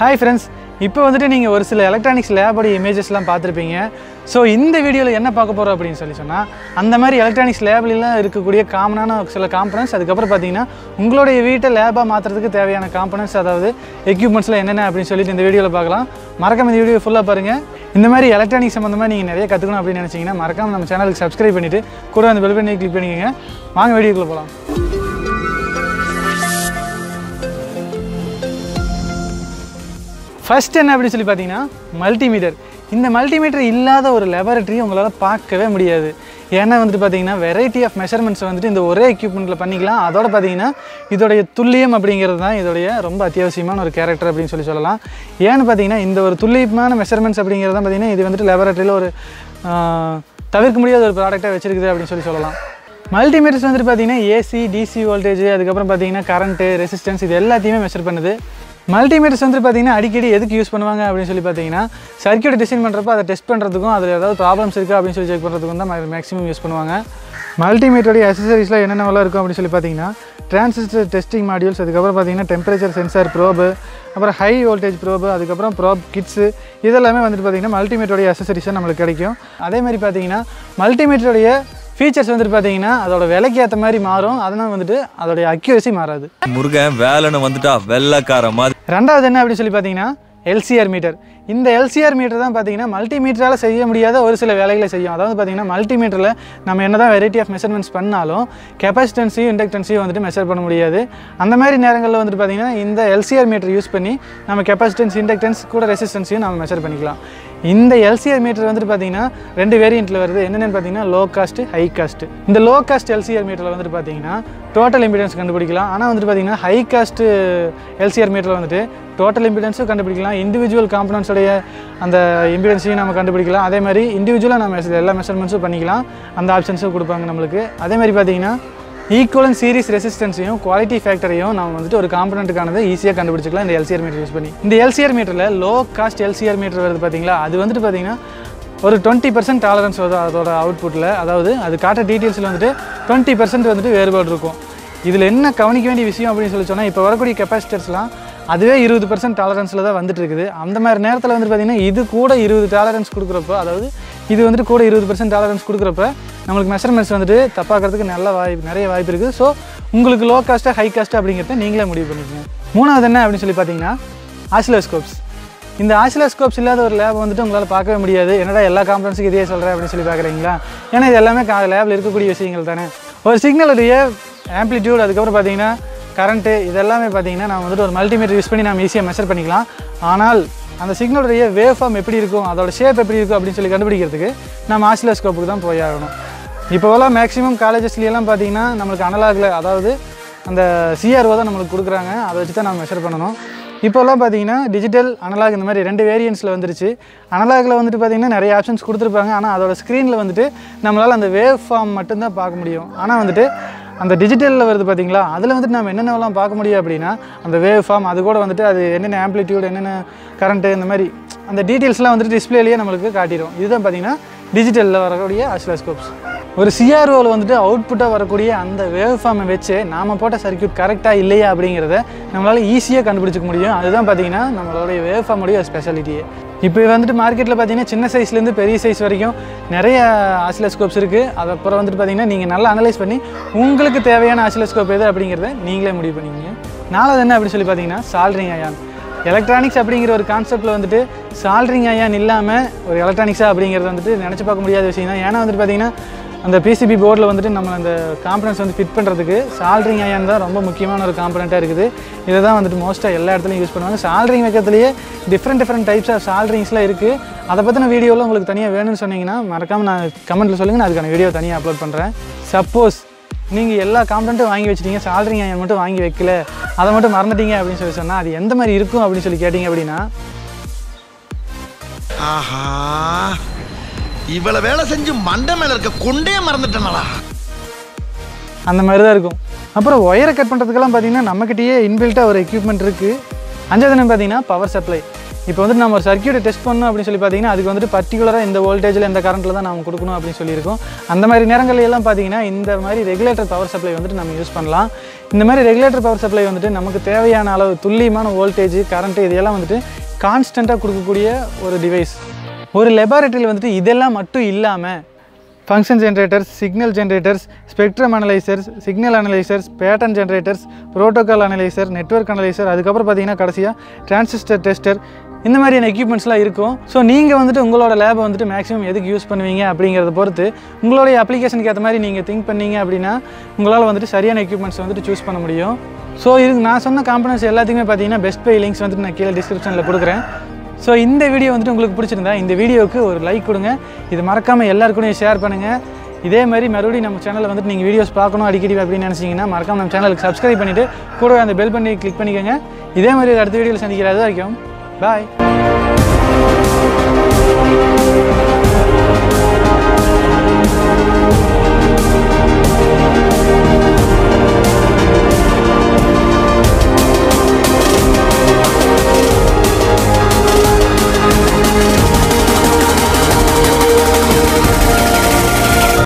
Hi friends இப்போ வந்துட்டு நீங்கள் ஒரு சில எலக்ட்ரானிக்ஸ் லேபோடைய இமேஜஸ்லாம் பார்த்துருப்பீங்க. ஸோ இந்த வீடியோவில் என்ன பார்க்க போகிறோம் அப்படின்னு சொல்லி சொன்னால் அந்த மாதிரி எலக்ட்ரானிக்ஸ் லேபிலாம் இருக்கக்கூடிய காமனான சில காம்பனன்ஸ் அதுக்கப்புறம் பார்த்தீங்கன்னா உங்களுடைய வீட்டை லேபாக மாற்றுறதுக்கு தேவையான காம்பனன்ஸ் அதாவது எக்யூப்மெண்ட்ஸில் என்னென்ன அப்படின்னு சொல்லிட்டு இந்த வீடியோவில் பார்க்கலாம். மறக்காம இந்த வீடியோ ஃபுல்லாக பாருங்கள் இந்த மாதிரி எலக்ட்ரானிக் சம்மந்தமாக நீங்கள் நிறைய கற்றுக்கணும் அப்படின்னு நினச்சிங்கன்னா மறக்காம நம்ம சேனலுக்கு சப்ஸ்கிரைப் பண்ணிவிட்டு கூட அந்த பெல் பண்ணி கிளிக் பண்ணிக்கோங்க. வாங்க வீடியோக்குள்ளே போகலாம் ஃபஸ்ட் என்ன அப்படின்னு சொல்லி பார்த்தீங்கன்னா மல்டிமீட்டர் இந்த மல்டிமீட்டர் இல்லாத ஒரு லெபரட்டரி உங்களால் பார்க்கவே முடியாது. ஏன்னா வந்துட்டு பார்த்தீங்கன்னா வெரைட்டி ஆஃப் மெஷர்மெண்ட்ஸ் வந்துட்டு இந்த ஒரே எக்யூப்மெண்ட்டில் பண்ணிக்கலாம். அதோட பார்த்தீங்கன்னா இதோடைய துல்லியம் அப்படிங்கிறது தான் இதோடைய ரொம்ப அத்தியாவசியமான ஒரு கேரக்டர் அப்படின்னு சொல்லி சொல்லலாம். ஏன்னு பார்த்தீங்கன்னா இந்த ஒரு துல்லியமான மெஷர்மெண்ட்ஸ் அப்படிங்கிறது தான் பார்த்தீங்கன்னா இது வந்துட்டு லெபரட்டரியில் ஒரு தவிர்க்க முடியாத ஒரு ப்ராடக்டாக வச்சிருக்குது அப்படின்னு சொல்லி சொல்லலாம். மல்டிமீட்டர்ஸ் வந்துட்டு பார்த்தீங்கன்னா ஏசி டிசி வோல்டேஜ் அதுக்கப்புறம் பார்த்தீங்கன்னா கரண்ட்டு ரெசிஸ்டன்ஸ் இது எல்லாத்தையுமே மெஷர் பண்ணுது. மல்டிமீட்டர்ஸ் வந்து பார்த்தீங்கன்னா அடிக்கடி எதுக்கு யூஸ் பண்ணுவாங்க அப்படின்னு சொல்லி பார்த்தீங்கன்னா சர்க்கியூட் டிசைன் பண்ணுறப்போ அதை டெஸ்ட் பண்ணுறதுக்கும் அதில் ஏதாவது ப்ராப்ளம்ஸ் இருக்கா அப்படின்னு சொல்லி செக் பண்ணுறதுக்கும் தான் மேக்ஸிமம் யூஸ் பண்ணுவாங்க. மல்டிமீட்டருடைய அசசரிஸ்லாம் என்னென்னலாம் இருக்கும் அப்படின்னு சொல்லி பார்த்தீங்கன்னா டிரான்சிஸ்டர் டெஸ்டிங் மாடியூல்ஸ் அதுக்கப்புறம் பார்த்தீங்கன்னா டெம்பரேச்சர் சென்சார் ப்ரோபு அப்புறம் ஹை வோல்டேஜ் ப்ரோபு அதுக்கப்புறம் ப்ரோப் கிட்ஸு இதெல்லாமே வந்துட்டு பார்த்தீங்கன்னா மல்டிமீட்டருடைய அசசரிஸாக நம்மளுக்கு கிடைக்கும். அதே மாதிரி பார்த்தீங்கன்னா மல்டிமீட்டருடைய ஃபீச்சர்ஸ் வந்துட்டு பார்த்தீங்கன்னா அதோட விலைக்கு ஏற்ற மாதிரி மாறும். அதனால் வந்துட்டு அதோடைய அக்யூரசி மாறாது. முருகன் வேலைன்னு வந்துட்டா வெள்ளைக்கார மாதிரி. ரெண்டாவது என்ன அப்படின்னு சொல்லி பார்த்தீங்கன்னா எல்சிஆர் மீட்டர் இந்த எல்சிஆர் மீட்டர் தான் பார்த்தீங்கன்னா மல்டிமீட்டரால் செய்ய முடியாத ஒரு சில வேலைகளை செய்யும். அதாவது பார்த்தீங்கன்னா மல்டிமீட்டரில் நம்ம என்ன தான் வெரைட்டி ஆஃப் மெஷர்மெண்ட்ஸ் பண்ணாலும் கெப்பாசிட்டன்ஸையும் இண்டக்டன்ஸையும் வந்துட்டு மெஷர் பண்ண முடியாது. அந்த மாதிரி நேரங்களில் வந்துட்டு பார்த்தீங்கன்னா இந்த எல்சிஆர் மீட்டர் யூஸ் பண்ணி நம்ம கெப்பாசிட்டன்ஸ் இண்டக்டன்ஸ் கூட ரெசிஸ்டன்ஸையும் நம்ம மெஷர் பண்ணிக்கலாம். இந்த எல்சிஆர் மீட்டர் வந்துட்டு பார்த்தீங்கன்னா ரெண்டு வேரியண்ட்டில் வருது. என்னென்னு பார்த்தீங்கன்னா லோ காஸ்ட் ஹை காஸ்ட் இந்த லோ காஸ்ட் எல்சிஆர் மீட்டரில் வந்துட்டு பார்த்தீங்கன்னா டோட்டல் இம்பிடன்ஸ் கண்டுபிடிக்கலாம். ஆனால் வந்துட்டு பார்த்தீங்கன்னா ஹை காஸ்ட் எல்சிஆர் மீட்டரில் வந்துட்டு டோட்டல் இம்பிடன்ஸும் கண்டுபிடிக்கலாம். இண்டிவிஜுவல் காம்பனன்ஸுடைய அந்த இம்பிடன்ஸையும் நம்ம கண்டுபிடிக்கலாம். அதே மாதிரி இண்டிவிஜுவலாக நம்ம எல்லா மெஷர்மெண்ட்ஸும் பண்ணிக்கலாம். அந்த ஆப்ஷன்ஸும் கொடுப்பாங்க நம்மளுக்கு. அதே மாதிரி பார்த்தீங்கன்னா ஈக்குவலன் சீரிஸ் ரெசிஸ்டன்ஸையும் குவாலிட்டி ஃபேக்டரையும் நம்ம வந்துட்டு ஒரு காம்பனண்ட்டுக்கானது ஈஸியாக கண்டுபிடிச்சிக்கலாம் இந்த எல்சிஆர் மீட்டர் யூஸ் பண்ணி. இந்த எல்சிஆர் மீட்டரில் லோ காஸ்ட் எல்சிஆர் மீட்டர் வருது பார்த்தீங்களா அது வந்துட்டு பார்த்தீங்கன்னா ஒரு டுவெண்ட்டி பர்சன்ட் டாலரன்ஸ் வருது அதோட அவுட்புட்டில் அதாவது அது காட்ட டீட்டெயில்ஸில் வந்துட்டு டுவெண்ட்டி பர்சன்ட் வந்துட்டு வேறுபாடு இருக்கும். இதில் என்ன கவனிக்க வேண்டிய விஷயம் அப்படின்னு சொல்லி சொன்னால் இப்போ வரக்கூடிய கெப்பாசிட்டர்ஸ்லாம் அதுவே இருபது பர்சன்ட் டாலரன்ஸில் தான் வந்துட்டு இருக்குது. அந்த மாதிரி நேரத்தில் வந்துட்டு பார்த்தீங்கன்னா இது கூட இருபது டாலரன்ஸ் கொடுக்குறப்போ அதாவது இது வந்துட்டு கூட இருபது பர்சன்ட் டாலரன்ஸ் கொடுக்குறப்ப நம்மளுக்கு மெஷர்மெண்ட்ஸ் வந்துட்டு தப்பாக்கிறதுக்கு நல்ல வாய்ப்பு நிறைய வாய்ப்பு இருக்குது ஸோ உங்களுக்கு லோ காஸ்ட்டாக ஹை காஸ்ட்டாக அப்படிங்கிறத நீங்களே முடிவு பண்ணிக்கோங்க. மூணாவது என்ன அப்படின்னு சொல்லி பார்த்தீங்கன்னா ஆசிலோஸ்கோப்ஸ் இந்த ஆசிலோஸ்கோப்ஸ் இல்லாத ஒரு லேப் வந்துட்டு உங்களால் பார்க்கவே முடியாது. என்னடா எல்லா காம்பனன்ஸுக்கு இதே சொல்கிறேன் அப்படின்னு சொல்லி பார்க்குறீங்களா? ஏன்னா இது எல்லாமே லேபில் இருக்கக்கூடிய விஷயங்கள் தானே. ஒரு சிக்னலுடைய ஆம்ப்ளிடியூட் அதுக்கப்புறம் பார்த்தீங்கன்னா கரண்ட்டு இதெல்லாமே பார்த்தீங்கன்னா நம்ம வந்துட்டு ஒரு மல்டிமீட்டர் யூஸ் பண்ணி நம்ம ஈஸியாக மெஷர் பண்ணிக்கலாம். ஆனால் அந்த சிக்னலுடைய வேவ் ஃபார்ம் எப்படி இருக்கும் அதோட ஷேப் எப்படி இருக்கும் அப்படின்னு சொல்லி கண்டுபிடிக்கிறதுக்கு நம்ம ஆசிலோஸ்கோப்புக்கு தான் போய் ஆகணும். இப்போவெல்லாம் மேக்ஸிமம் காலேஜஸ்லாம் பார்த்தீங்கன்னா நம்மளுக்கு அனலாகில் அதாவது அந்த சிஆர்ஓ தான் நம்மளுக்கு கொடுக்குறாங்க. அதை வச்சு தான் நம்ம மெஷர் பண்ணணும். இப்போல்லாம் பார்த்தீங்கன்னா டிஜிட்டல் அனலாக் இந்த மாதிரி ரெண்டு வேரியன்ஸில் வந்துருச்சு. அனலாகில் வந்துட்டு பார்த்தீங்கன்னா நிறைய ஆப்ஷன்ஸ் கொடுத்துருப்பாங்க. ஆனால் அதோட ஸ்க்ரீனில் வந்துட்டு நம்மளால் அந்த வேவ் ஃபார்ம் மட்டும்தான் பார்க்க முடியும். ஆனால் வந்துட்டு அந்த டிஜிட்டலில் வருது பார்த்தீங்களா? அதில் வந்துட்டு நம்ம என்னென்னலாம் பார்க்க முடியும் அப்படின்னா அந்த வேவ் ஃபார்ம் அது கூட வந்துட்டு அது என்னென்ன ஆம்ப்ளிடியூட் என்னென்ன கரண்ட்டு இந்த மாதிரி அந்த டீட்டெயில்ஸ்லாம் வந்துட்டு டிஸ்பிளேலேயே நம்மளுக்கு காட்டிடும். இதுதான் பார்த்தீங்கன்னா டிஜிட்டலில் வரக்கூடிய ஆசிலோஸ்கோப்ஸ் ஒரு சிஆர்ஓவில் வந்துட்டு அவுட்புட்டாக வரக்கூடிய அந்த வேவ் ஃபார்மை வச்சு நாம் போட்ட சர்க்கியூட் கரெக்டாக இல்லையா அப்படிங்கிறத நம்மளால் ஈஸியாக கண்டுபிடிச்சிக்க முடியும். அதுதான் பார்த்தீங்கன்னா நம்மளுடைய வேவ் ஃபார்முடைய ஸ்பெஷாலிட்டியே இப்போ வந்துட்டு மார்க்கெட்டில் பார்த்தீங்கன்னா சின்ன சைஸ்லேருந்து பெரிய சைஸ் வரைக்கும் நிறைய ஆசிலஸ்கோப்ஸ் இருக்குது அது அப்புறம் வந்துட்டு பார்த்தீங்கன்னா நீங்கள் நல்லா அனலைஸ் பண்ணி உங்களுக்கு தேவையான ஆசிலஸ்கோப் எது அப்படிங்கிறத நீங்களே முடிவு பண்ணிக்கங்க. நாலாவது என்ன அப்படின்னு சொல்லி பார்த்தீங்கன்னா சால்ட்ரிங் அயான் எலக்ட்ரானிக்ஸ் அப்படிங்கிற ஒரு கான்செப்ட்டில் வந்துட்டு சால்ரிங் அயான் இல்லாமல் ஒரு எலக்ட்ரானிக்ஸா அப்படிங்கிறது வந்துட்டு நினச்சி பார்க்க முடியாத விஷயம் தான். ஏன்னா வந்துட்டு பார்த்தீங்கன்னா அந்த பிசிபி போர்டில் வந்துட்டு நம்ம அந்த காம்பனன்ஸ் வந்து ஃபிட் பண்ணுறதுக்கு சால்ட்ரிங் அயான் தான் ரொம்ப முக்கியமான ஒரு காம்பனண்ட்டாக இருக்குது. இதை தான் வந்துட்டு மோஸ்ட்டாக எல்லா இடத்துலையும் யூஸ் பண்ணுவாங்க. சால்ட்ரிங் வைக்கிறதுலேயே டிஃப்ரெண்ட் டிஃப்ரெண்ட் டைப்ஸ் ஆஃப் சால்ட்ரிங்ஸ்லாம் இருக்குது அதை பற்றின வீடியோவில் உங்களுக்கு தனியாக வேணும்னு சொன்னீங்கன்னா மறக்காமல் நான் கமெண்ட்டில் சொல்லுங்கள் நான் அதுக்கான வீடியோ தனியாக அப்லோட் பண்ணுறேன் சப்போஸ் நீங்கள் எல்லா காம்பனண்ட்டும் வாங்கி வச்சிட்டீங்க. சால்ட்ரிங் அயன் மட்டும் வாங்கி வைக்கல. அதை மட்டும் மறந்துட்டீங்க அப்படின்னு சொல்லி சொன்னால் அது எந்த மாதிரி இருக்கும் அப்படின்னு சொல்லி கேட்டிங்க அப்படின்னா ஆஹா. இவ்வளவு வேலை செஞ்சு மண்டை மேல இருக்க கொண்டே மறந்துட்டேனடா. அந்த மாதிரி தான் இருக்கும். அப்புறம் ஒயரை கட் பண்ணுறதுக்கெல்லாம் பார்த்தீங்கன்னா நம்மக்கிட்டேயே இன்பில்ட்டாக ஒரு எக்யூப்மெண்ட் இருக்குது அஞ்சாவது என்ன பார்த்தீங்கன்னா பவர் சப்ளை இப்போ வந்துட்டு நம்ம ஒரு சர்க்கியூட்டை டெஸ்ட் பண்ணணும் அப்படின்னு சொல்லி பார்த்தீங்கன்னா அதுக்கு வந்துட்டு பர்டிகுலராக இந்த வோல்டேஜில் இந்த கரண்ட்டில் தான் நம்ம கொடுக்கணும் அப்படின்னு சொல்லியிருக்கோம். அந்த மாதிரி நேரங்கள்ல எல்லாம் பார்த்தீங்கன்னா இந்த மாதிரி ரெகுலேட்டர் பவர் சப்ளை வந்துட்டு நம்ம யூஸ் பண்ணலாம். இந்த மாதிரி ரெகுலேட்டர் பவர் சப்ளை வந்துட்டு நமக்கு தேவையான அளவு துல்லியமான வோல்டேஜ் கரண்ட்டு இதெல்லாம் வந்துட்டு கான்ஸ்டண்ட்டாக கொடுக்கக்கூடிய ஒரு டிவைஸ் ஒரு லெபார்ட்டரியில் வந்துட்டு இதெல்லாம் மட்டும் இல்லாமல் function generators signal generators spectrum analysers signal analysers pattern generators protocol analyser network analyser அதுக்கப்புறம் பார்த்தீங்கன்னா கடைசியாக டிரான்சிஸ்டர் டெஸ்டர் இந்த மாதிரியான எக்யூப்மெண்ட்ஸ்லாம் இருக்கும். ஸோ நீங்கள் வந்துட்டு உங்களோட லேபை வந்துட்டு மேக்ஸிமம் எதுக்கு யூஸ் பண்ணுவீங்க அப்படிங்கிறத பொறுத்து உங்களுடைய அப்ளிகேஷனுக்கு ஏற்ற மாதிரி நீங்கள் திங்க் பண்ணீங்க அப்படின்னா உங்களால் வந்துட்டு சரியான எக்யூப்மெண்ட்ஸ் வந்துட்டு சூஸ் பண்ண முடியும். ஸோ இது நான் சொன்ன காம்பனன்ஸ் எல்லாத்துக்குமே பார்த்தீங்கன்னா பெஸ்ட் பை லிங்க்ஸ் வந்துட்டு நான் கீழே டிஸ்கிரிப்ஷனில் கொடுக்குறேன். ஸோ இந்த வீடியோ வந்துட்டு உங்களுக்கு பிடிச்சிருந்தா இந்த வீடியோவுக்கு ஒரு லைக் கொடுங்க. இது மறக்காமல் எல்லாருக்கூடையும் ஷேர் பண்ணுங்கள் இதே மாதிரி மறுபடியும் நம்ம சேனலில் வந்துட்டு நீங்கள் வீடியோஸ் பார்க்கணும் அடிக்கடி அப்படின்னு நினச்சிங்கன்னா மறக்காம நம்ம சேனலுக்கு சப்ஸ்கிரைப் பண்ணிவிட்டு கூடவே அந்த பெல் பண்ணி கிளிக் பண்ணிக்கோங்க. இதே மாதிரி ஒரு அடுத்த வீடியோவில் சந்திக்கிறது வரைக்கும் பாய்